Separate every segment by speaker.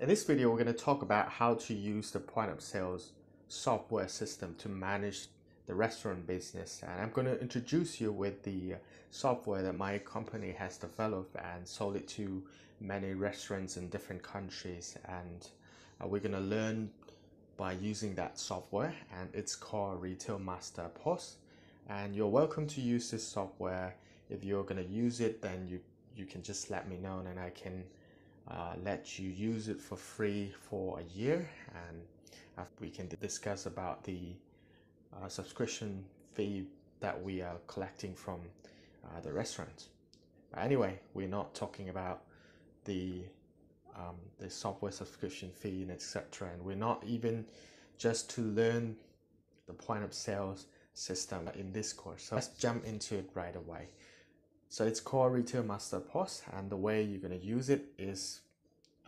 Speaker 1: In this video, we're going to talk about how to use the point of sales software system to manage the restaurant business. And I'm going to introduce you with the software that my company has developed and sold it to many restaurants in different countries. And uh, we're going to learn by using that software and it's called Retail Master POS. And you're welcome to use this software. If you're going to use it, then you, you can just let me know and I can uh, let you use it for free for a year and we can discuss about the uh, subscription fee that we are collecting from uh, the restaurants. Anyway, we're not talking about the um, the software subscription fee and etc. And we're not even just to learn the point of sales system in this course. So let's jump into it right away. So it's called Retail Master POS, and the way you're going to use it is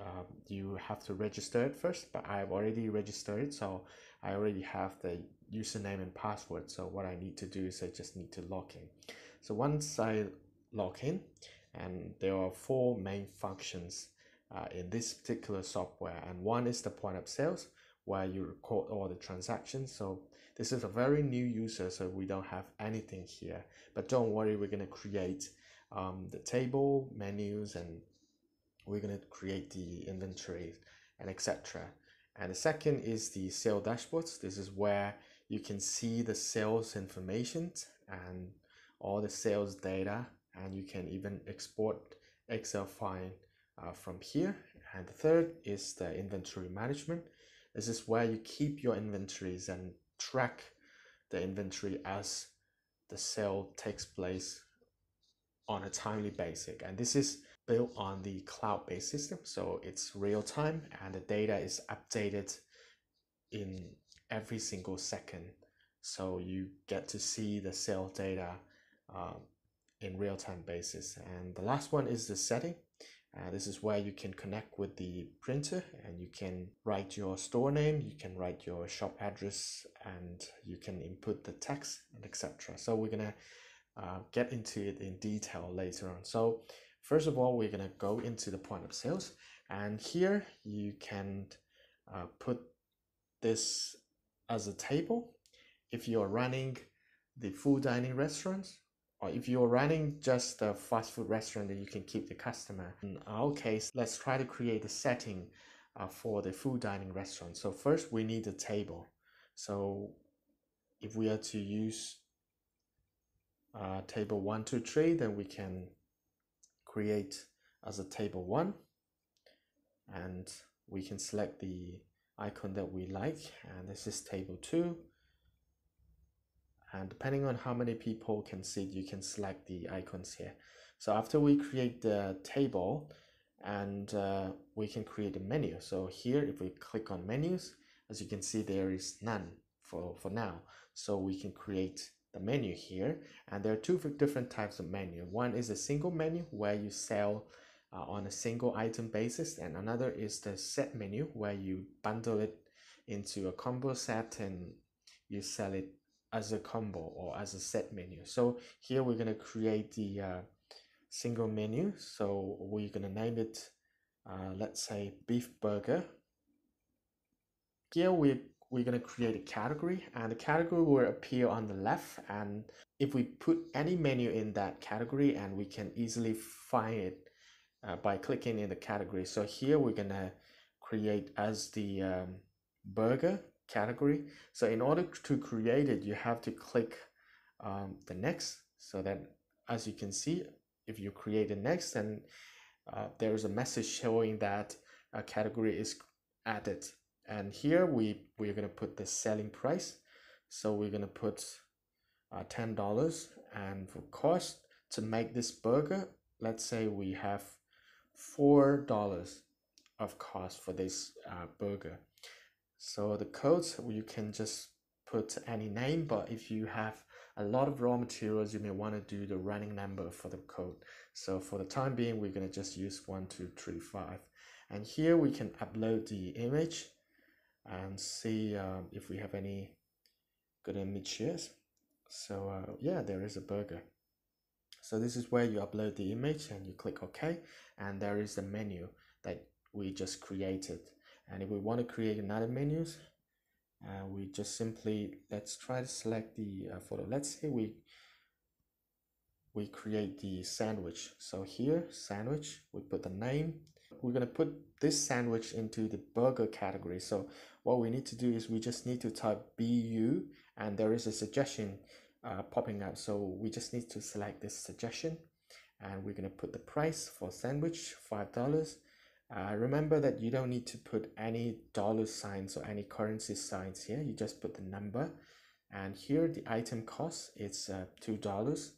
Speaker 1: um, you have to register it first. But I've already registered so I already have the username and password. So what I need to do is I just need to log in. So once I log in, and there are four main functions uh, in this particular software, and one is the point of sales where you record all the transactions. So this is a very new user, so we don't have anything here. But don't worry, we're going to create um, the table, menus, and we're going to create the inventory and etc. And the second is the sale dashboards. This is where you can see the sales information and all the sales data, and you can even export Excel file uh, from here. And the third is the inventory management. This is where you keep your inventories and track the inventory as the sale takes place on a timely basis. And this is built on the cloud-based system. So it's real time and the data is updated in every single second. So you get to see the sale data uh, in real time basis. And the last one is the setting. Uh, this is where you can connect with the printer and you can write your store name, you can write your shop address, and you can input the text and etc. So we're gonna uh, get into it in detail later on. So first of all, we're gonna go into the point of sales, and here you can uh, put this as a table. If you're running the full dining restaurants, or if you're running just a fast food restaurant, then you can keep the customer. In our case, let's try to create a setting uh, for the food dining restaurant. So first we need a table. So if we are to use uh, table one, two, three, then we can create as a table one and we can select the icon that we like and this is table two and depending on how many people can see you can select the icons here. So after we create the table and uh, we can create a menu. So here if we click on menus as you can see there is none for for now. So we can create the menu here and there are two different types of menu. One is a single menu where you sell uh, on a single item basis and another is the set menu where you bundle it into a combo set and you sell it as a combo or as a set menu. So here we're going to create the uh, single menu. So we're going to name it uh, let's say beef burger. Here we we're going to create a category and the category will appear on the left. And if we put any menu in that category and we can easily find it uh, by clicking in the category. So here we're going to create as the um, burger category. So in order to create it you have to click um, the next so that as you can see if you create a next then uh, there is a message showing that a category is added. And here we we're going to put the selling price. So we're going to put uh, ten dollars and for cost to make this burger let's say we have four dollars of cost for this uh, burger so the codes you can just put any name but if you have a lot of raw materials you may want to do the running number for the code. So for the time being we're going to just use one two three five. And here we can upload the image and see um, if we have any good images so uh, yeah there is a burger. So this is where you upload the image and you click OK and there is the menu that we just created. And if we want to create another menus, uh, we just simply, let's try to select the uh, photo. Let's say we we create the sandwich. So here, sandwich, we put the name. We're gonna put this sandwich into the burger category. So what we need to do is we just need to type BU and there is a suggestion uh, popping up. So we just need to select this suggestion and we're gonna put the price for sandwich, $5. Uh, remember that you don't need to put any dollar signs or any currency signs here. You just put the number and here the item cost is uh, $2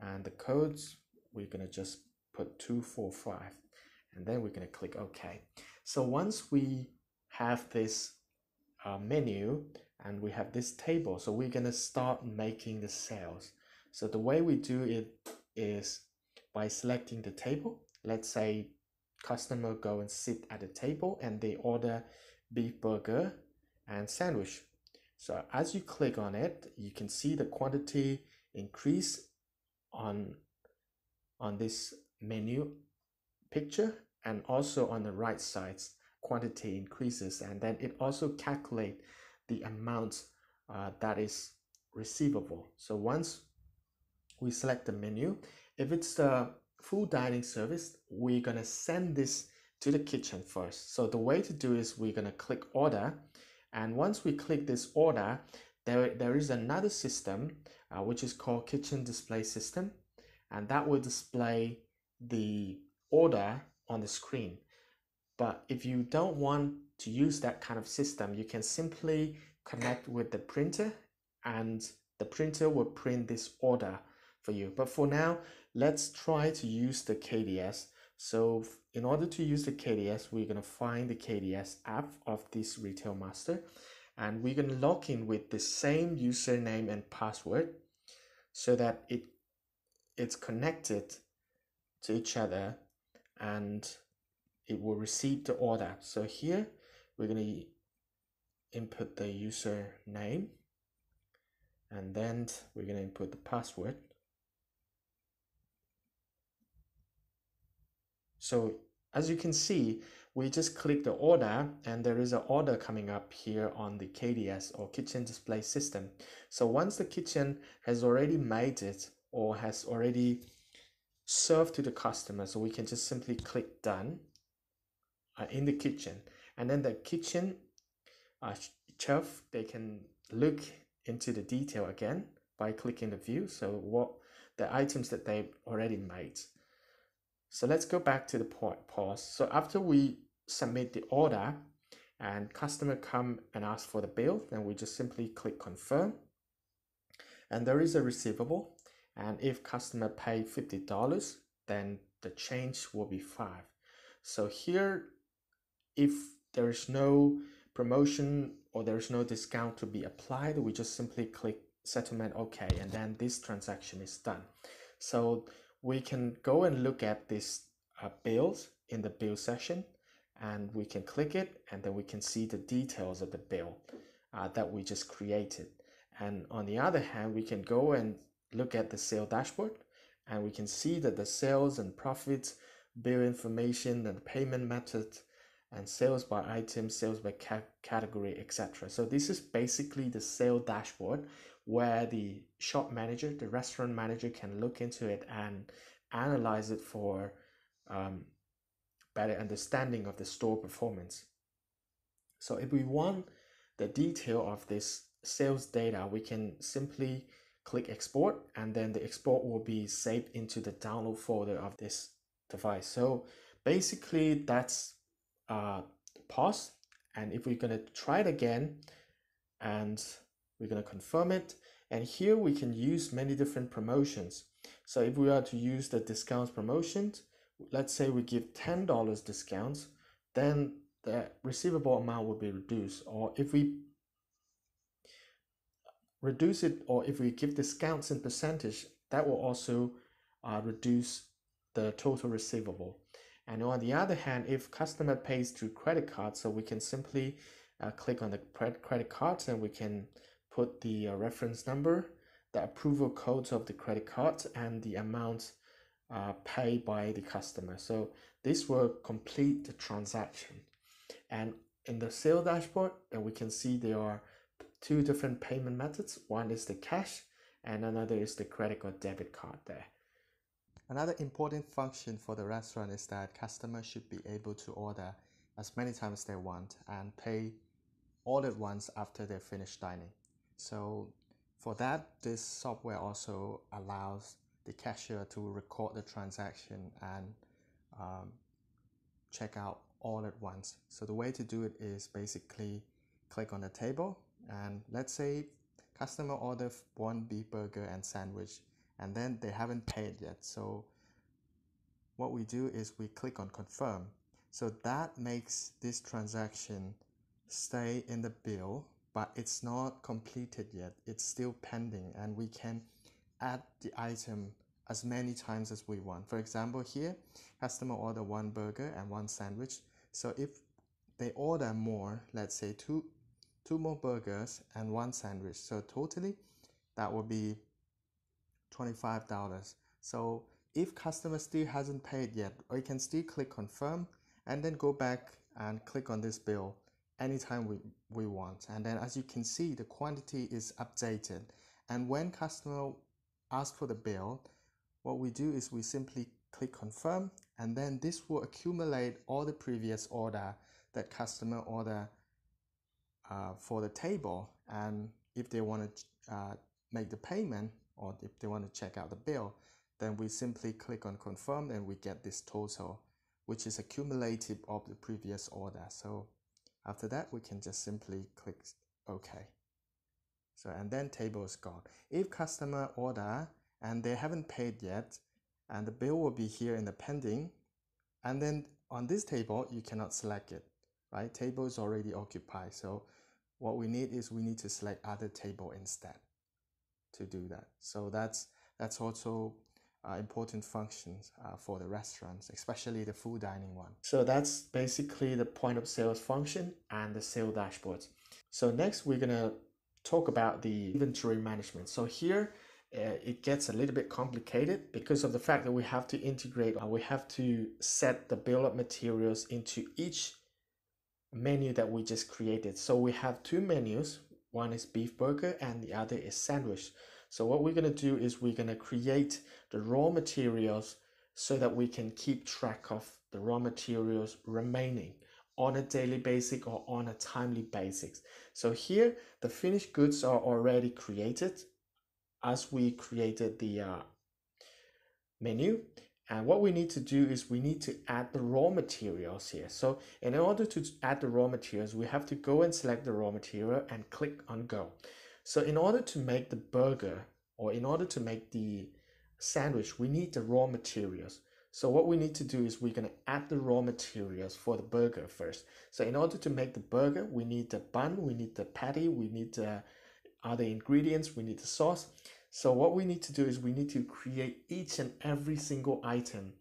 Speaker 1: and the codes we're gonna just put 245 and then we're gonna click OK. So once we have this uh, menu and we have this table, so we're gonna start making the sales. So the way we do it is by selecting the table. Let's say customer go and sit at the table and they order beef burger and sandwich. So as you click on it, you can see the quantity increase on on this menu picture and also on the right side quantity increases and then it also calculate the amount uh, that is receivable so once we select the menu if it's the full dining service we're going to send this to the kitchen first. So the way to do is we're going to click order and once we click this order there, there is another system uh, which is called kitchen display system and that will display the order on the screen. But if you don't want to use that kind of system you can simply connect with the printer and the printer will print this order for you. But for now let's try to use the KDS so in order to use the KDS we're going to find the KDS app of this retail master and we're going to log in with the same username and password so that it it's connected to each other and it will receive the order. So here we're going to input the user name and then we're going to input the password so as you can see we just click the order and there is an order coming up here on the KDS or kitchen display system. So once the kitchen has already made it or has already served to the customer, so we can just simply click done uh, in the kitchen and then the kitchen uh, chef, they can look into the detail again by clicking the view. So what the items that they already made. So let's go back to the point POS. So after we submit the order and customer come and ask for the bill, then we just simply click confirm. And there is a receivable. And if customer pay $50, then the change will be five. So here, if there is no promotion or there is no discount to be applied, we just simply click settlement OK, and then this transaction is done. So we can go and look at this uh, bills in the bill section and we can click it and then we can see the details of the bill uh, that we just created. And on the other hand, we can go and look at the sale dashboard and we can see that the sales and profits, bill information and payment method and sales by item, sales by ca category, etc. So this is basically the sale dashboard where the shop manager, the restaurant manager can look into it and analyze it for um, better understanding of the store performance. So if we want the detail of this sales data, we can simply click export and then the export will be saved into the download folder of this device. So basically that's uh, POS and if we're to try it again and we're going to confirm it and here we can use many different promotions. So if we are to use the discounts promotions, let's say we give $10 discounts, then the receivable amount will be reduced. Or if we reduce it, or if we give discounts in percentage, that will also uh, reduce the total receivable. And on the other hand, if customer pays through credit card, so we can simply uh, click on the credit card and we can put the uh, reference number, the approval codes of the credit card, and the amount uh, pay by the customer. So this will complete the transaction. And in the sale dashboard, and we can see there are two different payment methods. One is the cash and another is the credit or debit card there. Another important function for the restaurant is that customers should be able to order as many times as they want and pay all at once after they finish dining. So for that, this software also allows the cashier to record the transaction and um, check out all at once. So the way to do it is basically click on the table and let's say customer order one beef burger and sandwich and then they haven't paid yet. So what we do is we click on confirm. So that makes this transaction stay in the bill, but it's not completed yet. It's still pending and we can add the item as many times as we want. For example, here, customer order one burger and one sandwich. So if they order more, let's say two, two more burgers and one sandwich. So totally, that will be $25. So if customer still hasn't paid yet, we can still click confirm and then go back and click on this bill anytime we, we want. And then as you can see, the quantity is updated. And when customer asks for the bill, what we do is we simply click confirm and then this will accumulate all the previous order that customer order uh, for the table and if they want to uh, make the payment or if they want to check out the bill then we simply click on confirm and we get this total which is accumulative of the previous order so after that we can just simply click OK. So and then table is gone. If customer order and they haven't paid yet and the bill will be here in the pending and then on this table you cannot select it right? Table is already occupied. So what we need is we need to select other table instead to do that. So that's that's also uh, important functions uh, for the restaurants especially the full dining one. So that's basically the point of sales function and the sale dashboards so next we're gonna talk about the inventory management. So here uh, it gets a little bit complicated because of the fact that we have to integrate uh, we have to set the bill of materials into each menu that we just created. So we have two menus. One is beef burger and the other is sandwich so what we're going to do is we're going to create the raw materials so that we can keep track of the raw materials remaining on a daily basis or on a timely basis. So here the finished goods are already created as we created the uh, menu. And what we need to do is we need to add the raw materials here. So in order to add the raw materials, we have to go and select the raw material and click on go. So in order to make the burger or in order to make the sandwich, we need the raw materials. So what we need to do is we're going to add the raw materials for the burger first. So in order to make the burger, we need the bun, we need the patty, we need the other ingredients, we need the sauce. So what we need to do is we need to create each and every single item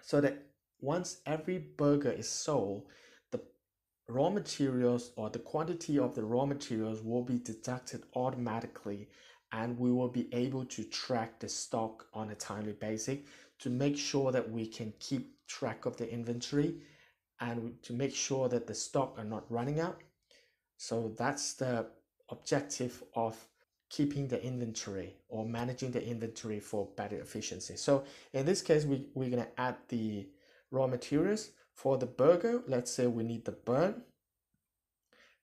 Speaker 1: so that once every burger is sold, raw materials or the quantity of the raw materials will be deducted automatically and we will be able to track the stock on a timely basis to make sure that we can keep track of the inventory and to make sure that the stock are not running out. So that's the objective of keeping the inventory or managing the inventory for better efficiency. So in this case, we, we're going to add the raw materials for the burger. Let's say we need the bun.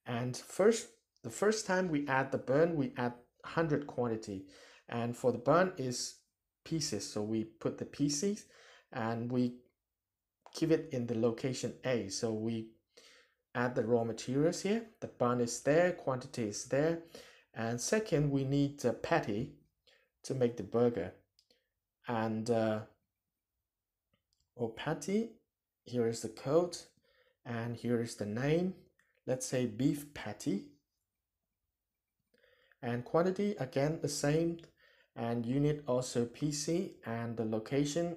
Speaker 1: And first, the first time we add the bun, we add 100 quantity. And for the bun is pieces. So we put the pieces and we keep it in the location A. So we add the raw materials here. The bun is there, quantity is there. And second, we need a patty to make the burger. And uh, or patty, here is the code, and here is the name. Let's say beef patty. And quantity, again, the same. And unit also PC and the location,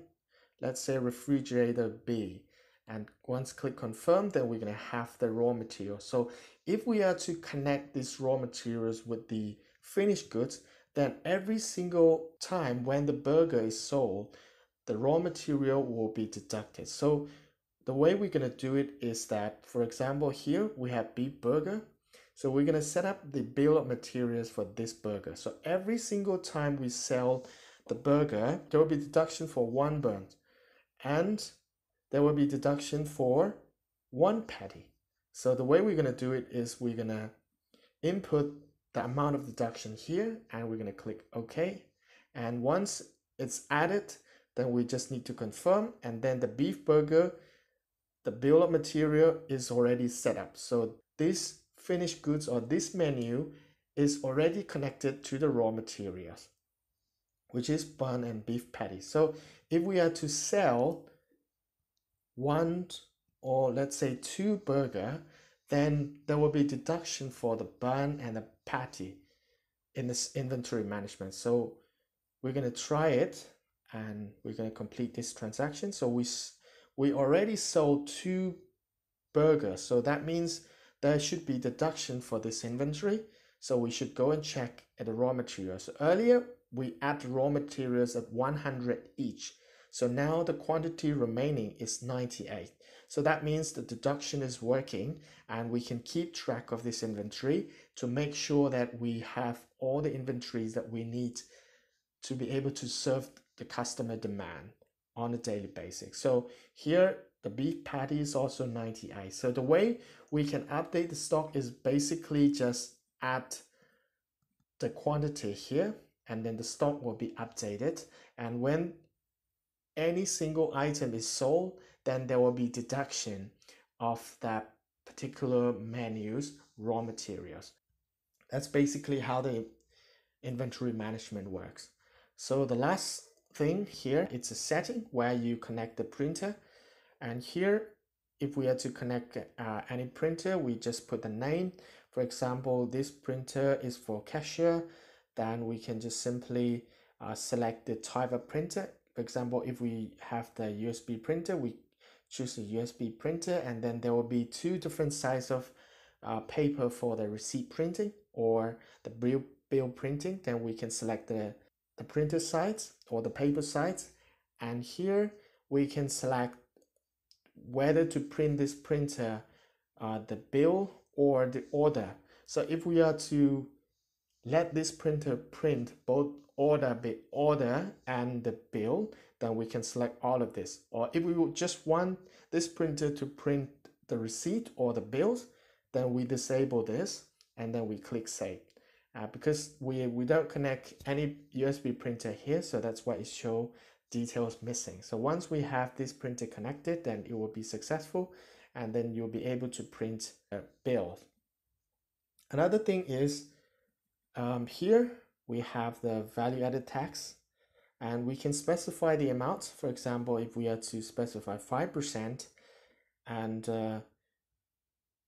Speaker 1: let's say refrigerator B and once click confirm then we're going to have the raw material so if we are to connect these raw materials with the finished goods then every single time when the burger is sold the raw material will be deducted. So the way we're going to do it is that, for example, here we have beef burger. So we're going to set up the bill of materials for this burger. So every single time we sell the burger, there will be deduction for one burn and there will be deduction for one patty. So the way we're going to do it is we're going to input the amount of deduction here and we're going to click OK. And once it's added, then we just need to confirm and then the beef burger the bill of material is already set up. So this finished goods or this menu is already connected to the raw materials, which is bun and beef patty. So if we are to sell one or let's say two burger, then there will be deduction for the bun and the patty in this inventory management. So we're going to try it and we're going to complete this transaction. So we we already sold two burgers. So that means there should be deduction for this inventory. So we should go and check at the raw materials. earlier, we add raw materials at 100 each. So now the quantity remaining is 98. So that means the deduction is working and we can keep track of this inventory to make sure that we have all the inventories that we need to be able to serve the customer demand on a daily basis. So here the beef patty is also 98. So the way we can update the stock is basically just add the quantity here and then the stock will be updated. And when any single item is sold, then there will be deduction of that particular menu's raw materials. That's basically how the inventory management works. So the last thing here, it's a setting where you connect the printer. And here, if we are to connect uh, any printer, we just put the name. For example, this printer is for cashier. Then we can just simply uh, select the type of printer. For example, if we have the USB printer, we choose the USB printer and then there will be two different size of uh, paper for the receipt printing or the bill, bill printing. Then we can select the the printer size or the paper size and here we can select whether to print this printer uh, the bill or the order. So if we are to let this printer print both order order and the bill then we can select all of this. Or if we just want this printer to print the receipt or the bills then we disable this and then we click save uh, because we, we don't connect any USB printer here, so that's why it show details missing. So once we have this printer connected, then it will be successful and then you'll be able to print a bill. Another thing is um, here we have the value added tax and we can specify the amount. For example, if we are to specify 5% and uh,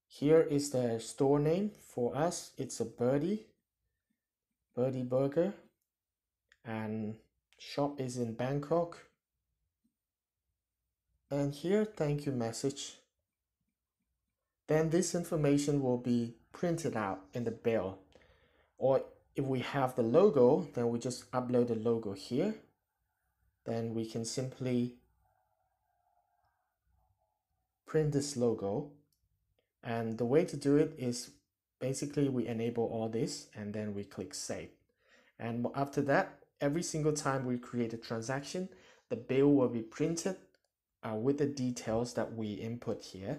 Speaker 1: here is the store name for us, it's a birdie Birdie Burger and shop is in Bangkok. And here thank you message. Then this information will be printed out in the bill. Or if we have the logo then we just upload the logo here. Then we can simply print this logo. And the way to do it is basically we enable all this and then we click save. And after that every single time we create a transaction the bill will be printed uh, with the details that we input here.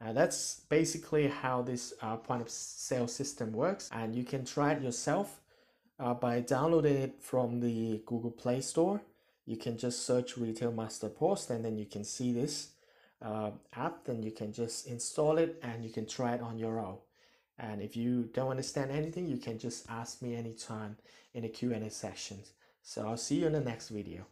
Speaker 1: Uh, that's basically how this uh, point of sale system works and you can try it yourself. Uh, by downloading it from the Google Play Store you can just search Retail Master POS and then you can see this uh, app, then you can just install it and you can try it on your own. And if you don't understand anything, you can just ask me anytime in the Q&A sessions. So I'll see you in the next video.